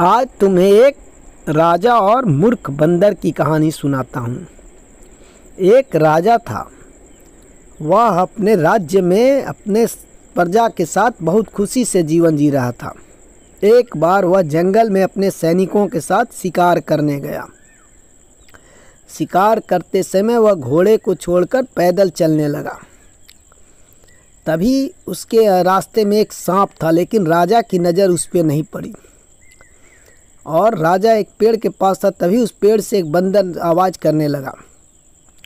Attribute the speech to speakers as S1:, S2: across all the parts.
S1: आज तुम्हें एक राजा और मूर्ख बंदर की कहानी सुनाता हूँ। एक राजा था। वह अपने राज्य में अपने प्रजा के साथ बहुत खुशी से जीवन जी रहा था। एक बार वह जंगल में अपने सैनिकों के साथ शिकार करने गया। शिकार करते समय वह घोड़े को छोड़कर पैदल चलने लगा। तभी उसके रास्ते में एक सांप था, लेकिन राजा की नज़र उस पर नहीं पड़ी। और राजा एक पेड़ के पास था, तभी उस पेड़ से एक बंदर आवाज़ करने लगा।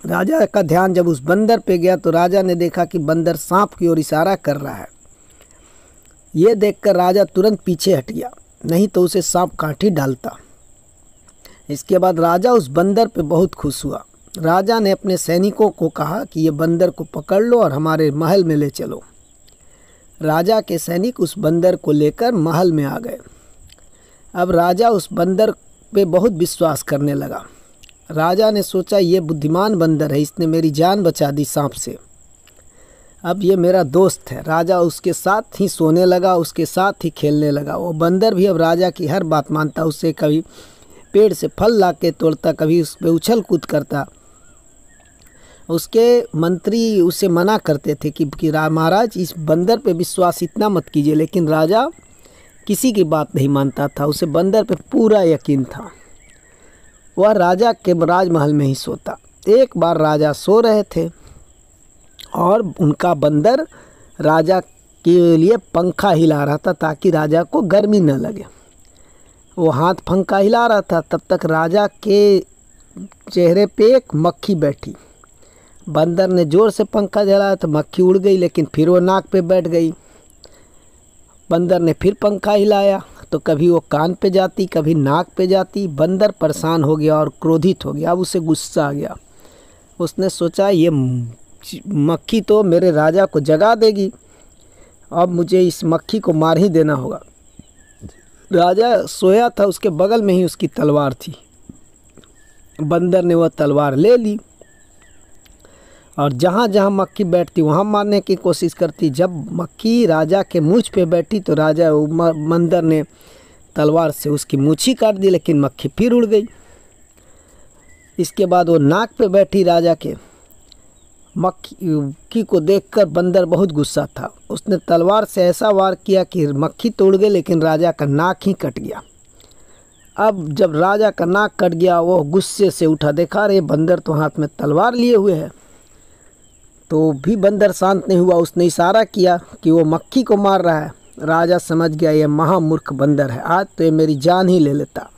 S1: राजा का ध्यान जब उस बंदर पे गया तो राजा ने देखा कि बंदर सांप की ओर इशारा कर रहा है। ये देखकर राजा तुरंत पीछे हट गया, नहीं तो उसे सांप काठी डालता। इसके बाद राजा उस बंदर पे बहुत खुश हुआ। राजा ने अपने सैनिकों को कहा कि ये बंदर को पकड़ लो और हमारे महल में ले चलो। राजा के सैनिक उस बंदर को लेकर महल में आ गए। अब राजा उस बंदर पे बहुत विश्वास करने लगा। राजा ने सोचा ये बुद्धिमान बंदर है इसने मेरी जान बचा दी सांप से। अब ये मेरा दोस्त है। राजा उसके साथ ही सोने लगा उसके साथ ही खेलने लगा। वो बंदर भी अब राजा की हर बात मानता उससे कभी पेड़ से फल ला के तोड़ता कभी उस पर उछल कूद करता। उसके मंत्री उसे मना करते थे कि, कि महाराज इस बंदर पे विश्वास इतना मत कीजिए। लेकिन राजा किसी की बात नहीं मानता था, उसे बंदर पे पूरा यकीन था। वह राजा के राजमहल में ही सोता। एक बार राजा सो रहे थे और उनका बंदर राजा के लिए पंखा हिला रहा था ताकि राजा को गर्मी न लगे। वो हाथ पंखा हिला रहा था, तब तक राजा के चेहरे पे एक मक्खी बैठी। बंदर ने ज़ोर से पंखा जलाया तो मक्खी उड़ गई, लेकिन फिर वो नाक पे बैठ गई। बंदर ने फिर पंखा हिलाया। तो कभी वो कान पे जाती, कभी नाक पे जाती, बंदर परेशान हो गया और क्रोधित हो गया, अब उसे गुस्सा आ गया। उसने सोचा, ये मक्खी तो मेरे राजा को जगा देगी, अब मुझे इस मक्खी को मार ही देना होगा। राजा सोया था, उसके बगल में ही उसकी तलवार थी। बंदर ने वह तलवार ले ली। और जहाँ जहाँ मक्खी बैठती, वहाँ मारने की कोशिश करती। जब मक्खी राजा के मूछ पे बैठी तो राजा मंदर ने तलवार से उसकी मूछी काट दी, लेकिन मक्खी फिर उड़ गई। इसके बाद वो नाक पे बैठी राजा के। मक्खी को देखकर बंदर बहुत गुस्सा था। उसने तलवार से ऐसा वार किया कि मक्खी तो उड़ गई, लेकिन राजा का नाक ही कट गया। अब जब राजा का नाक कट गया, वो गुस्से से उठा, देखा रे बंदर तो हाथ में तलवार लिए हुए है। तो भी बंदर शांत नहीं हुआ। उसने इशारा किया कि वो मक्खी को मार रहा है। राजा समझ गया ये महामूर्ख बंदर है। आज तो ये मेरी जान ही ले लेता।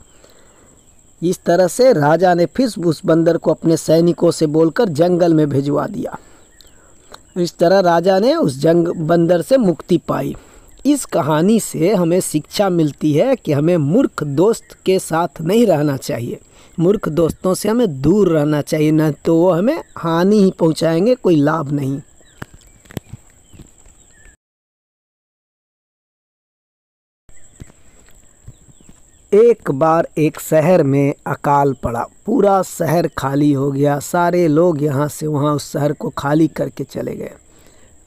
S1: इस तरह से राजा ने फिर उस बंदर को अपने सैनिकों से बोलकर जंगल में भिजवा दिया। इस तरह राजा ने उस जंग बंदर से मुक्ति पाई। इस कहानी से हमें शिक्षा मिलती है कि हमें मूर्ख दोस्त के साथ नहीं रहना चाहिए। मूर्ख दोस्तों से हमें दूर रहना चाहिए, न तो वो हमें हानि ही पहुंचाएँगे, कोई लाभ नहीं। एक बार एक शहर में अकाल पड़ा। पूरा शहर खाली हो गया। सारे लोग यहाँ से वहाँ उस शहर को खाली करके चले गए।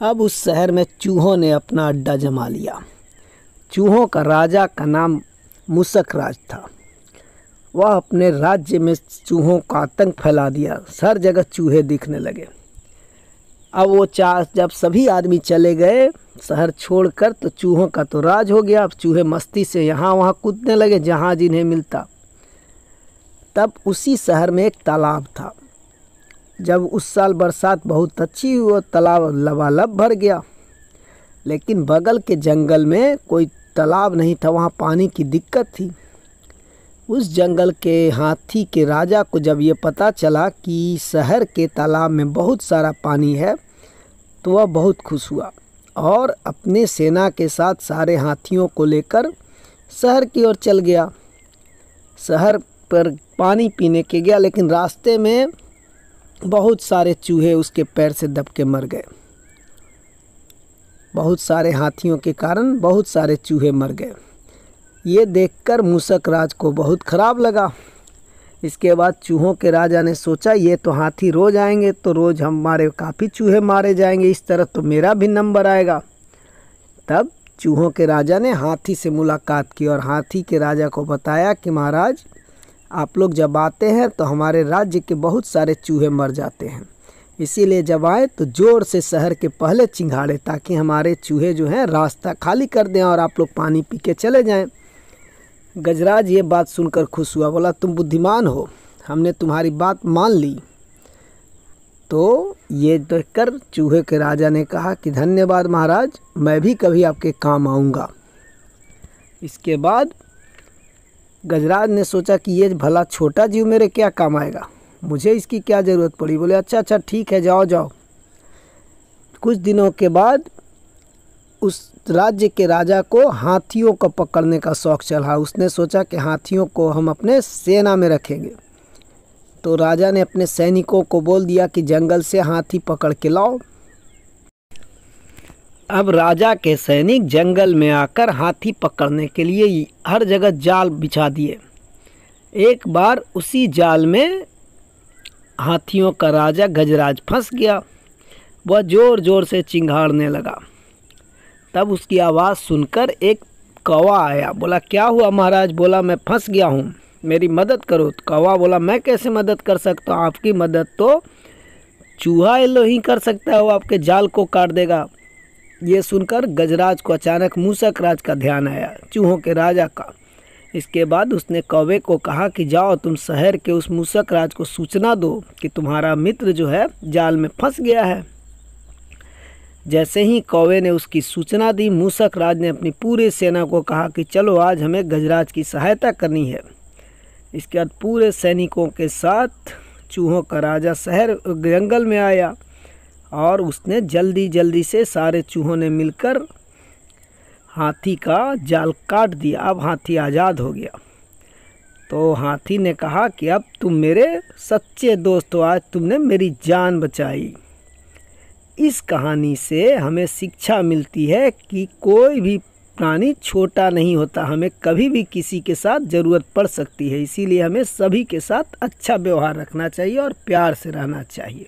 S1: अब उस शहर में चूहों ने अपना अड्डा जमा लिया। चूहों का राजा का नाम मुसक राज था। वह अपने राज्य में चूहों का आतंक फैला दिया। हर जगह चूहे दिखने लगे। अब वो चार, जब सभी आदमी चले गए शहर छोड़कर तो चूहों का तो राज हो गया। अब चूहे मस्ती से यहाँ वहाँ कूदने लगे जहाँ जिन्हें मिलता। तब उसी शहर में एक तालाब था। जब उस साल बरसात बहुत अच्छी हुई और तालाब लबालब भर गया, लेकिन बगल के जंगल में कोई तालाब नहीं था, वहाँ पानी की दिक्कत थी। उस जंगल के हाथी के राजा को जब ये पता चला कि शहर के तालाब में बहुत सारा पानी है तो वह बहुत खुश हुआ और अपने सेना के साथ सारे हाथियों को लेकर शहर की ओर चल गया। शहर पर पानी पीने के गया, लेकिन रास्ते में बहुत सारे चूहे उसके पैर से दब के मर गए। बहुत सारे हाथियों के कारण बहुत सारे चूहे मर गए। ये देखकर मूसक राज को बहुत ख़राब लगा। इसके बाद चूहों के राजा ने सोचा, ये तो हाथी रोज़ आएँगे तो रोज़ हमारे काफ़ी चूहे मारे जाएँगे, इस तरह तो मेरा भी नंबर आएगा। तब चूहों के राजा ने हाथी से मुलाकात की और हाथी के राजा को बताया कि, महाराज आप लोग जब आते हैं तो हमारे राज्य के बहुत सारे चूहे मर जाते हैं। इसीलिए जब आए तो ज़ोर से शहर के पहले चिंगाड़े ताकि हमारे चूहे जो हैं रास्ता खाली कर दें और आप लोग पानी पी के चले जाएँ। गजराज, ये बात सुनकर खुश हुआ, बोला, तुम बुद्धिमान हो, हमने तुम्हारी बात मान ली। तो ये देखकर चूहे के राजा ने कहा कि, धन्यवाद महाराज, मैं भी कभी आपके काम आऊँगा। इसके बाद गजराज ने सोचा कि ये भला छोटा जीव मेरे क्या काम आएगा? मुझे इसकी क्या ज़रूरत पड़ी? बोले अच्छा अच्छा ठीक है, जाओ जाओ। कुछ दिनों के बाद उस राज्य के राजा को हाथियों को पकड़ने का शौक़ चला उसने सोचा कि हाथियों को हम अपने सेना में रखेंगे। तो राजा ने अपने सैनिकों को बोल दिया कि, जंगल से हाथी पकड़ के लाओ। अब राजा के सैनिक जंगल में आकर हाथी पकड़ने के लिए हर जगह जाल बिछा दिए। एक बार उसी जाल में हाथियों का राजा गजराज फंस गया। वह ज़ोर ज़ोर से चिंगाड़ने लगा। तब उसकी आवाज़ सुनकर एक कौवा आया। बोला, क्या हुआ महाराज? बोला, मैं फंस गया हूँ। मेरी मदद करो। तो कौवा बोला, मैं कैसे मदद कर सकता हूँ? आपकी मदद तो चूहा एलो ही कर सकता है। वो आपके जाल को काट देगा। ये सुनकर गजराज को अचानक मूसक राज का ध्यान आया, चूहों के राजा का। इसके बाद उसने कौवे को कहा कि जाओ, तुम शहर के उस मूसक राज को सूचना दो कि तुम्हारा मित्र जो है, जाल में फंस गया है। जैसे ही कौवे ने उसकी सूचना दी, मूसक राज ने अपनी पूरी सेना को कहा कि चलो, आज हमें गजराज की सहायता करनी है। इसके बाद पूरे सैनिकों के साथ चूहों का राजा शहर जंगल में आया। और उसने जल्दी जल्दी से सारे चूहों ने मिलकर हाथी का जाल काट दिया। अब हाथी आज़ाद हो गया। तो हाथी ने कहा कि अब तुम मेरे सच्चे दोस्त हो, आज तुमने मेरी जान बचाई। इस कहानी से हमें शिक्षा मिलती है कि कोई भी प्राणी छोटा नहीं होता, हमें कभी भी किसी के साथ ज़रूरत पड़ सकती है। इसीलिए हमें सभी के साथ अच्छा व्यवहार रखना चाहिए और प्यार से रहना चाहिए।